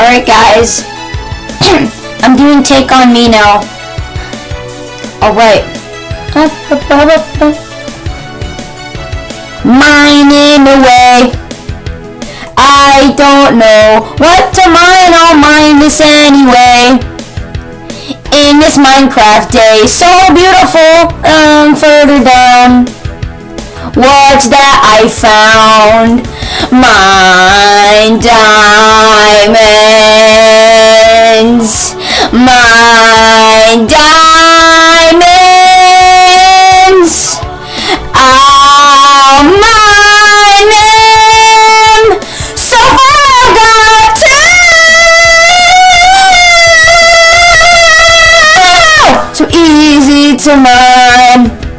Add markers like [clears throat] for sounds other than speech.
Alright guys. [clears throat] I'm doing Take On Me now. Alright. Mining away. I don't know what to mine, I'll mine this anyway. In this Minecraft day, so beautiful, um, further down. What's that I found? Mine Mine diamonds. I'll mine them. So far I've got two. So easy to mine.